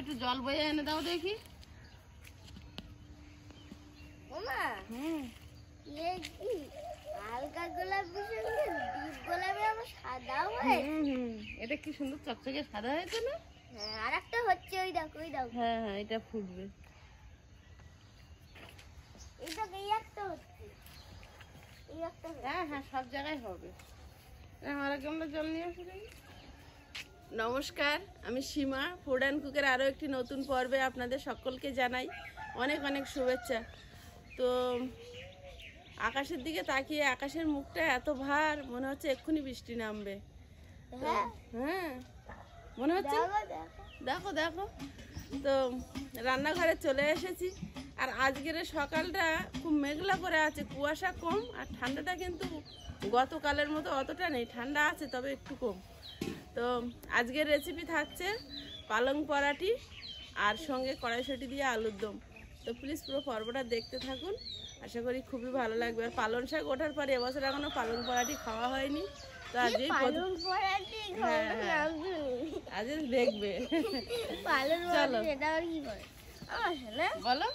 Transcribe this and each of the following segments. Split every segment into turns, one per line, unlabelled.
একটু জল বয়ে এনে দাও দেখি।
হয়।
এটা কি সুন্দর চকচকে সাদা হয়েছে না?
হ্যাঁ আর একটা হচ্ছে ওই দেখো ওই দেখো
হ্যাঁ হ্যাঁ এটা ফুটবে।
এই একটা হচ্ছে। এই একটা
হ্যাঁ হ্যাঁ সব জায়গায় হবে। আমার আমরা জল নিয়ে আসি দেখি। নমস্কার আমি সীমা ফুড অ্যান্ড কুকের আরও একটি নতুন পর্বে আপনাদের সকলকে জানাই অনেক অনেক শুভেচ্ছা। তো আকাশের দিকে তাকিয়ে আকাশের মুখটা এত ভার মনে হচ্ছে এক্ষুনি বৃষ্টি নামবে।
হ্যাঁ।
হ্যাঁ মনে হচ্ছে?
দেখো দেখো।
দেখো দেখো। তো রান্নাঘরে চলে এসেছি। আর আজকের সকালটা খুব মেঘলা করে আছে কুয়াশা কম আর ঠান্ডাটা কিন্তু গতকালের মতো অতটা নেই। ঠান্ডা আছে তবে একটু কম। তো আজকের রেসিপি থাকছে পালং পরাটি আর সঙ্গে কড়াইশুটি দিয়ে আলুর দম। তো প্লিজ পুরো পর্বটা দেখতে থাকুন। আশা করি খুবই ভালো লাগবে। আর পালং শাক ওঠার পরে এবছর এখনও পালং পরাটি খাওয়া হয়নি। তো
পরাটি
হ্যাঁ, হ্যাঁ।
নাম শুনি
আজ দেখবে। চলো। বলো?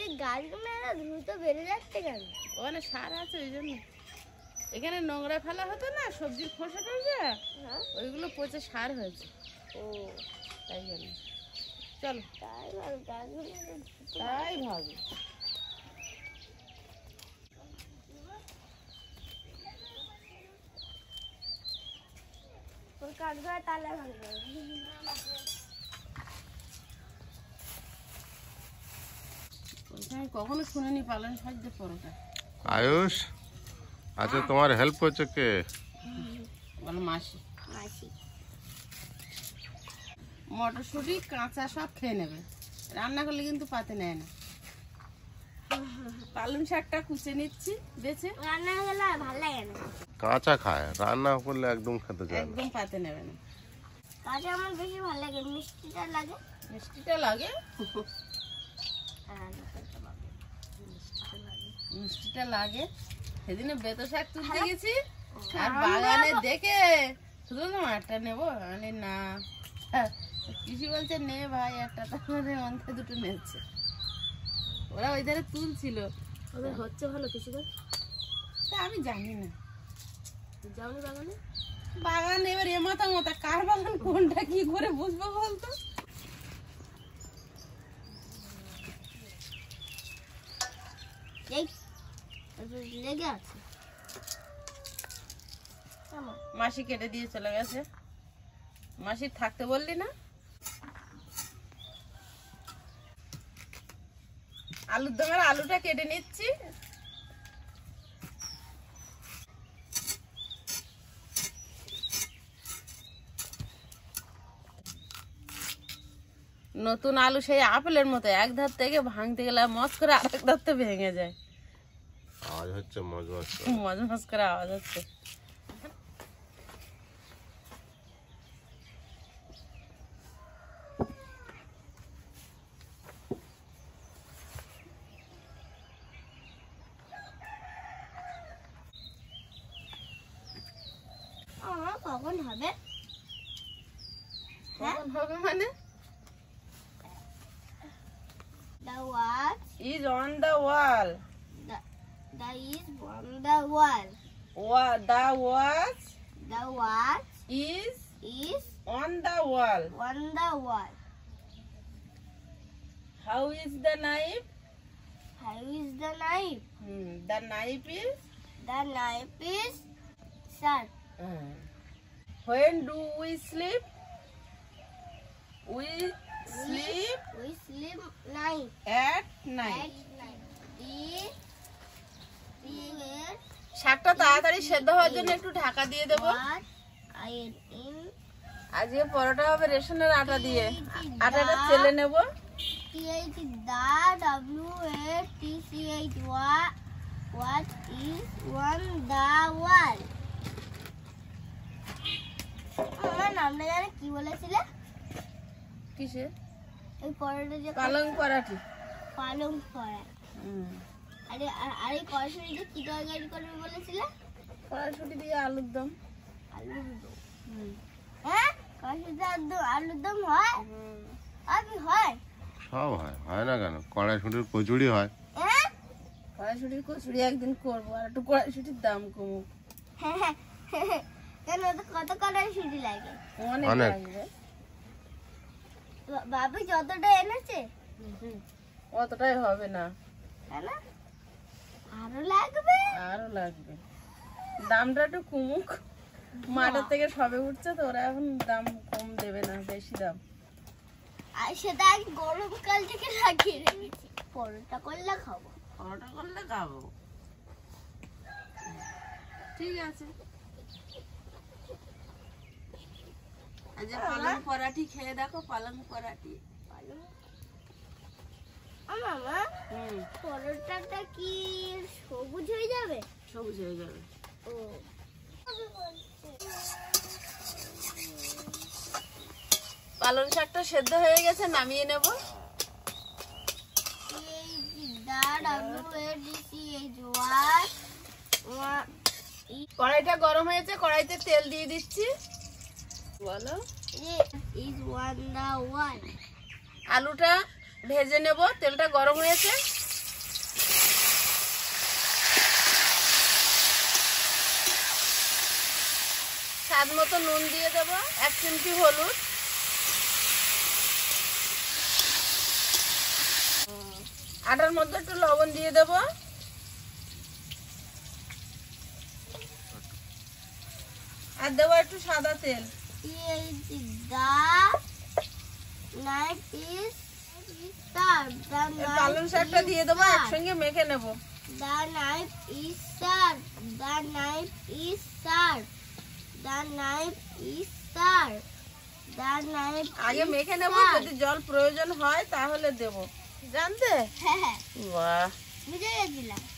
এই গাছগুলো দ্রুত বেড়ে যাচ্ছে কেন?
ওখানে সার আছে ওই জন্য। এখানে নোংরা ফেলা হতো না সবজির খোসা টোসা
হ্যাঁ।
ওইগুলো পচে সার হয়েছে।
ও।
তাই জন্য। চলো।
তাই
তাই ভাবে।
কাঠগড়া তালা ভাঙবে
আমি কখনো শুনিনি পালন শাক যে পরোটা।
আয়ুষ? আচ্ছা তোমার হেল্প করছে কে?
বলো মাসি।
মাসি।
মটরশুঁটি কাঁচা সব খেয়ে নেবে। রান্না করলে কিন্তু পাতে নেয় না। পালং শাকটা কুচে নিচ্ছি বেছে।
রান্না আর ভালো লাগে না।
কাঁচা খায় রান্না করলে একদম খেতে চায়
একদম পাতে নেবে না।
কাঁচা আমার বেশি ভালো লাগে মিষ্টিটা লাগে।
মিষ্টিটা লাগে। মিষ্টিটা লাগে। সেদিনে বেতো শাক তুলতে
হ্যাঁ।
গেছি আর বাগানে দেখে শুধু একটা নেব? মানে না। হ্যাঁ, পিসি বলছে নে ভাই একটা তারপরে অন্তে দুটো নিচ্ছে ওরা ওই ধারে তুলছিল।
ওদের হচ্ছে ভালো কিছু
তা আমি জানি না।
যাওনি বাগানে?
বাগান এবার এ মাথা মাথা কার বাগান কোনটা কি করে বুঝব বলতো
এই একটু
মাসি কেটে দিয়ে চলে গেছে। মাসি থাকতে বললি না? আলুর দমের আলুটা কেটে নিচ্ছি। নতুন আলু সেই আপেলের মতো, এক ধার থেকে ভাঙতে গেলে মত করে আরেক ধার তো ভেঙে যায়।
আওয়াজ হচ্ছে মজ মজ করে।
মজ মজ করে আওয়াজ হচ্ছে
আমার কখন হবে
Wa- the watch
the watch
is
is
on the wall.
on the wall.
How is the knife?
How is the knife?
Hmm. the knife is?
The knife is sharp
Hmm. when do we sleep? We sleep
we sleep night.
at night.
At night
শাকটা তাড়াতাড়ি সেদ্ধ হওয়ার জন্য একটু ঢাকা দিয়ে দেবো। আজকে পরোটা হবে রেশনের আটা দিয়ে। আটাটা চেলে নেব।
what is the আমার নামটা জানে কি বলেছিলে
কিসে?
এই পরোটা যে
পালং পরাঠি।
পালং ফড়া আরে আর আর এই কড়াশুটি যে কি তরকারি করবে বলেছিলে?
কড়াইশুটি দিয়ে আলুর দম।
আলুর দম। হ্যাঁ? আলুর দম হয়? আর হয়?
সব হয় হয় না কেন? কড়াইশুটির কচুরি হয়।
হ্যাঁ?
কড়াইশুটির কচুরি একদিন করব আর একটু কড়াইশুটির দাম কমুক
কেন ওতে কত কটার লাগে?
অনেক
অনেক।
লাগবে।
বা- বাবু যতটা এনেছে?
অতটাই হবে না।
তাই না আরও লাগবে?
আরও লাগবে। দামটা একটু কমুক। মাঠের থেকে সবে উঠছে তো ওরা এখন দাম কম দেবে না বেশি দাম।
আর সেটা আমি গরমকাল থেকে লাগিয়ে রেখেছি। পরোটা করলে খাব।
পরোটা করলে খাব। ঠিক আছে। আজ পালং পরাটি খেয়ে দেখো পালং পরাটি
মামা পরোটাটা কি সবুজ হয়ে যাবে?
সবুজ হয়ে যাবে।
ও।
পালং শাকটা সেদ্ধ হয়ে গেছে নামিয়ে নেব। কড়াইটা গরম হয়েছে কড়াইতে তেল দিয়ে দিচ্ছি। বলো. আলুটা ভেজে নেব, তেলটা গরম হয়েছে। স্বাদ মতো নুন দিয়ে দেবো, এক চিমটি হলুদ। আটার মধ্যে একটু লবণ দিয়ে দেবো। আর দেবো একটু সাদা তেল। পালং শাকটা দিয়ে দেবো একসঙ্গে মেখে নেব। আগে মেখে নেব যদি জল প্রয়োজন হয় তাহলে দেব। জানতে?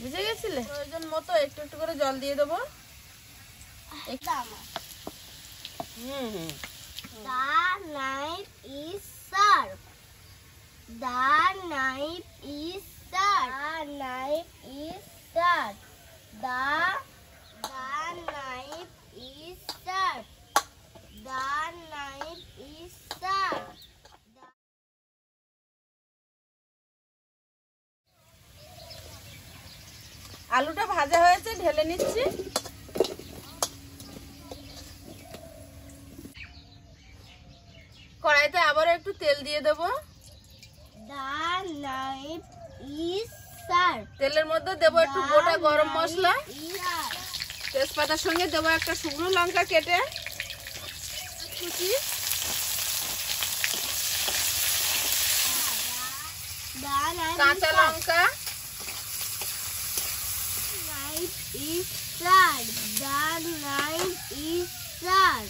বুঝে
গেছিলে? প্রয়োজন মতো একটু একটু করে জল দিয়ে দেবো। Hmm hmm.
The knife is serve The knife is served. The knife is served. The the knife is served. The knife is served.
আলুটা ভাজা হয়েছে ঢেলে নিচ্ছি কড়াইতে আবারও একটু তেল দিয়ে দেবো
The knife is served.
তেলের মধ্যে দেবো একটু গোটা গরম মশলা। তেজপাতার সঙ্গে দেবো একটা শুকনো লঙ্কা কেটে। কাঁচা লঙ্কা।
Is that? That life is that?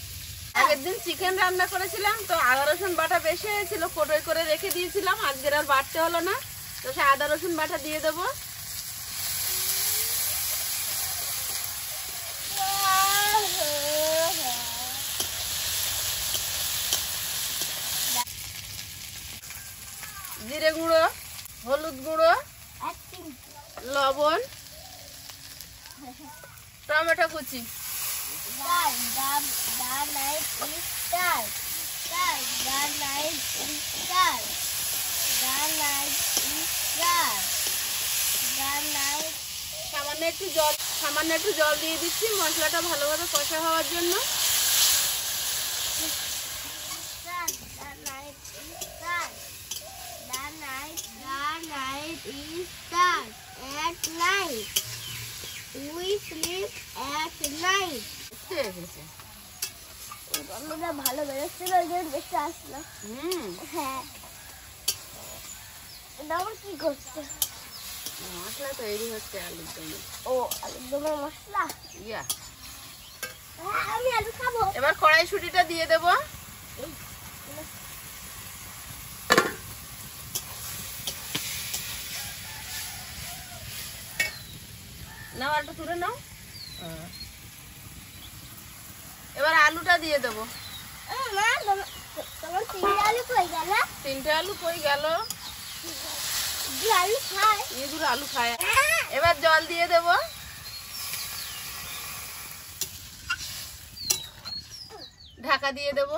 আগের দিন চিকেন রান্না করেছিলাম তো আদা রসুন বাটা বেশি হয়েছিল কোটোয় করে রেখে দিয়েছিলাম আজকের আর বাটতে হলো না। তো সে আদা রসুন বাটা দিয়ে দেবো। জিরে গুঁড়ো হলুদ গুঁড়ো লবণ টমেটো কুচি।
The, the, the knife is served. Served. The knife is served. The knife is served. The knife
সামান্য একটু জল সামান্য একটু জল দিয়ে দিচ্ছি মশলাটা ভালোভাবে কষা হওয়ার জন্য
knife is served. At night. We sleep at night.
হয়ে গেছে
গন্ধটা ভালো বেরোচ্ছিল ওই জন্য বেশি আসলো।
হুম।
হ্যাঁ। এটা আবার কি করছে?
মশলা তৈরি হচ্ছে আলুর
ও আলুর দমের মশলা?
ইয়া।
হ্যাঁ, আমি আলু খাব।
এবার কড়াইশুটিটা দিয়ে দেব। নাও আলুটা তুলে নাও। এবার আলুটা দিয়ে দেবো।
তিনটে আলু কই গেল?
তিনটে আলু কই গেল
যে আলু খায়
ইঁদুর আলু খায়। এবার জল দিয়ে দেব। ঢাকা দিয়ে দেব।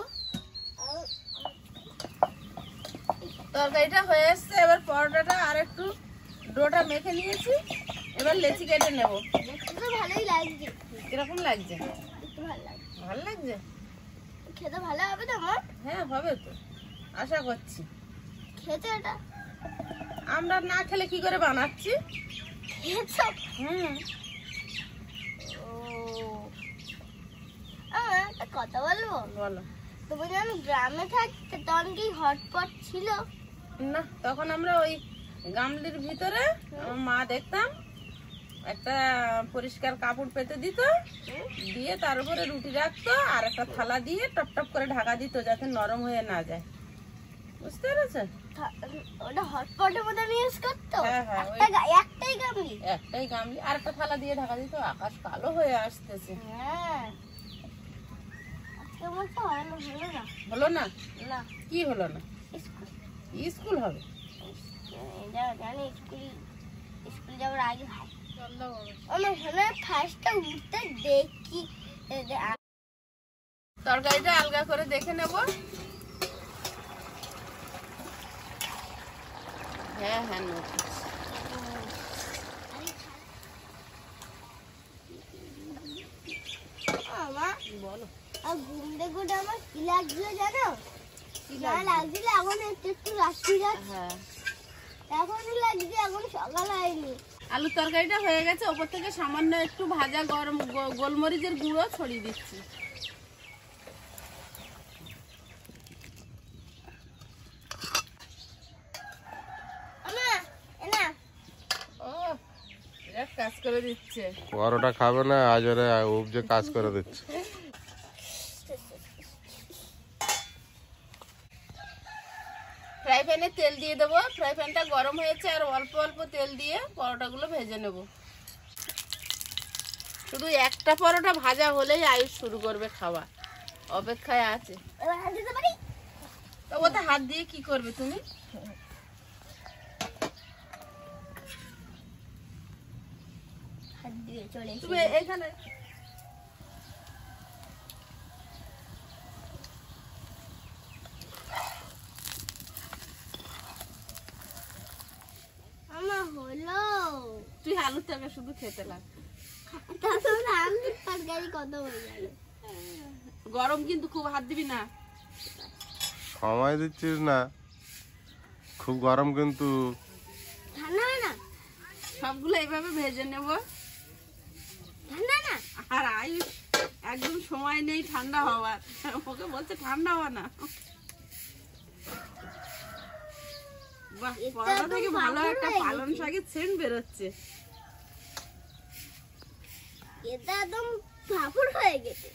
তরকারিটা হয়ে এসছে। এবার পরোটাটা আর একটু ডোটা মেখে নিয়েছি। এবার লেচি কেটে নেব।
ভালোই লাগছে।
কীরকম লাগছে?
ভালো লাগছে।
ভালো লাগছে?
খেতে ভালো হবে তো আমার
হ্যাঁ হবে তো। আশা করছি।
খেতে এটা?
আমরা না খেলে কি করে বানাচ্ছি? হুম।
একটা কথা বলব?
বলো।
তুমি যখন গ্রামে থাকতে তখন কি হটপট ছিল?
না তখন আমরা ওই গামলির ভিতরে মা দেখতাম একটা পরিষ্কার কাপড় পেতে দিত দিয়ে তার উপরে রুটি রাখতো আর একটা থালা দিয়ে টপ টপ করে ঢাকা দিত যাতে নরম হয়ে না যায়। বুঝতে পেরেছ?
থা- ওটা হটপটের মধ্যে ইউজ করতো?
হ্যাঁ, হ্যাঁ,
একটাই গামলি?
একটাই গামলি আর একটা থালা দিয়ে ঢাকা দিত আকাশ কালো হয়ে আসতেছে।
হ্যাঁ। হলো না।
কি হলো না?
স্কুল।
হবে?
জানি স্কুল স্কুল যাওয়ার আগে আমার ফার্স্টটা উঠতে দেখি।
তরকারিটা আলগা করে দেখে নেব। হ্যাঁ হ্যাঁ
আমার
বলো।
আর ঘুমতে ঘুরে আমার কি লাগছিল জানো? না লাগছিল এখন একটু একটু রাত্রি যাচ্ছে।
হ্যাঁ।
এখন লাগছে এখন সকাল হয়নি।
আলুর তরকারিটা হয়ে গেছে। ওপর থেকে সামান্য একটু ভাজা গরম গো- গোলমরিচের গুঁড়ো ছড়িয়ে দিচ্ছি। কাজ করে দিচ্ছে।
বড়টা খাবে না আজ ওরে উপজে কাজ করে দিচ্ছে।
ফ্রাই প্যানে তেল দিয়ে দেবো। ফ্রাই প্যানটা গরম হয়েছে আর অল্প অল্প তেল দিয়ে পরোটাগুলো ভেজে নেব। শুধু একটা পরোটা ভাজা হলেই আয়ুষ শুরু করবে খাওয়া। অপেক্ষায় আছে। ওতে হাত দিয়ে কি করবে তুমি? তুমি এখানে
আমার হলো।
তুই আলুর তরকারি শুধু খেতে লাগ।
তারপর আমি তরকারি কত হয়ে যাবে
গরম কিন্তু খুব হাত দিবি না।
সময় দিচ্ছিস না। খুব গরম কিন্তু।
ঠান্ডা না?
সবগুলো এইভাবে ভেজে নেব।
ঠান্ডা না?
আর আয়ুষ একদম সময় নেই ঠান্ডা হওয়ার। ওকে বলছে ঠান্ডা হওয়া না। বাহ পরোটা থেকে ভালো একটা শাকের সেন্ট বেরোচ্ছে।
এটা একদম ফাফড় হয়ে গেছে।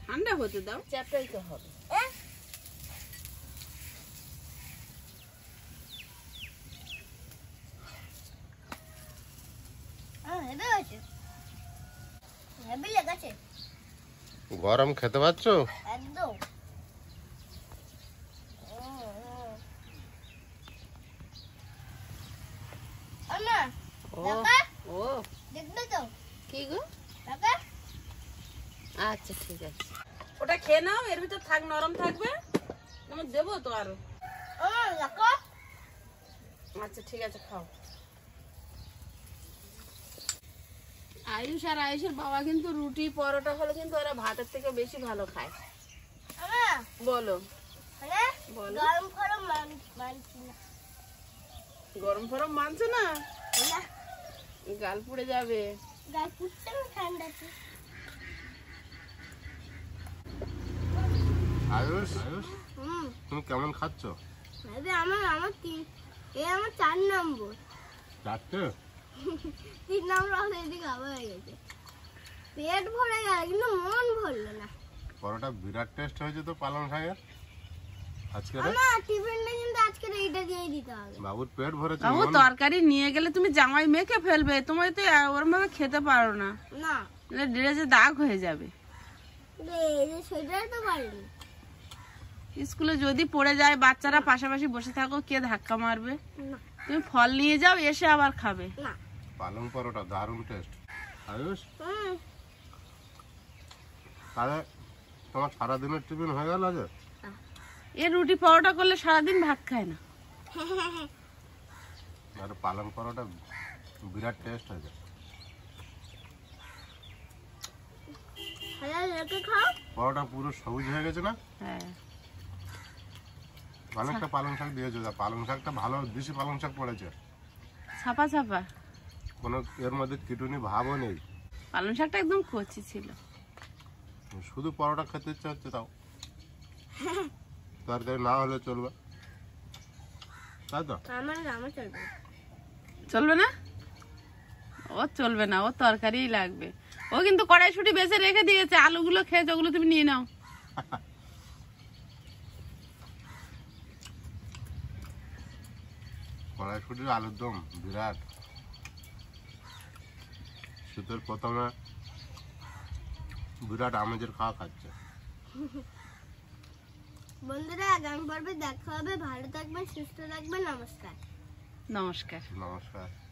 ঠান্ডা হতে দাও। চারটাই তো হবে।
এহ, আহ, হেবে হয়েছে। হেবি লেগেছে।
গরম খেতে পাচ্ছ
একদম।
ও ও।
দেখবে তো?
কি গো? আচ্ছা ঠিক আছে। ওটা খেয়ে নাও এর ভিতর থাক নরম থাকবে। আমি দেবো তো
আরও।
আচ্ছা ঠিক আছে খাও। আয়ুষ আর আয়ুষের বাবা কিন্তু রুটি পরোটা হলে কিন্তু ওরা ভাতের থেকে বেশি ভালো খায়। বলো।
মানে
বলো।
গরম গরম না।
গরম ফরম মানছে না? গাল পুড়ে যাবে।
গায়ে পুষছে না ঠান্ডাতে
আয়ুষ আয়ুষ?
হুম।
তুমি কেমন খাচ্ছ?
ভাবি আমার আমার তিন এ আমার চার নম্বর।
চারটে
তিন নম্বর অলরেডি খাওয়া হয়ে গেছে। পেট ভরে গেল কিন্তু মন ভরলো না।
পরোটা বিরাট টেস্ট হয়েছে তো পালং শাকের। আজকে
টিফিনটা কিন্তু আজকে এইটা দিয়ে দিতে হবে।
বাবুর পেট ভরেছে
বাবু তরকারি নিয়ে গেলে তুমি জামাই মেখে ফেলবে তোমার তো ওরম ভাবে খেতে পারো না।
না।
ড্রেসে দাগ হয়ে যাবে। স্কুলে যদি পড়ে যায় বাচ্চারা পাশাপাশি বসে থাকো কে ধাক্কা মারবে? তুমি ফল নিয়ে যাও এসে আবার খাবে।
না।
পালং পরোটা দারুণ টেস্ট আয়ুষ? তাহলে তোমার সারাদিনের টিফিন হয়ে গেল আজ
এ রুটি পরোটা করলে সারাদিন ভাত খায় না।
আর পালন পরোটা বিরাট টেস্ট হয়ে যায়। পরোটা পুরো সবুজ হয়ে গেছে না?
হ্যাঁ।
অনেকটা পালং শাক দিয়েছে। পালং শাকটা ভালো বেশি পালং শাক পড়েছে।
ছাপা ছাপা।
কোনো এর মধ্যে কিটুনি ভাবও নেই।
পালং শাকটা একদম কচি ছিল।
শুধু পরোটা খেতে ইচ্ছে হচ্ছে তাও। তরকারি না হলে চলবে। তাই তো?
চলবে। না। ও চলবে না ও তরকারিই লাগবে। ও কিন্তু কড়াইশুটি বেছে রেখে দিয়েছে আলুগুলো খেয়েছে ওগুলো তুমি নিয়ে নাও।
কড়াইশুটির আলুর দম বিরাট। শীতের প্রথমে বিরাট আমেজের খাওয়া খাচ্ছে।
বন্ধুরা আগামী পর্বে দেখা হবে। ভালো থাকবেন সুস্থ থাকবেন। নমস্কার।
নমস্কার।
নমস্কার।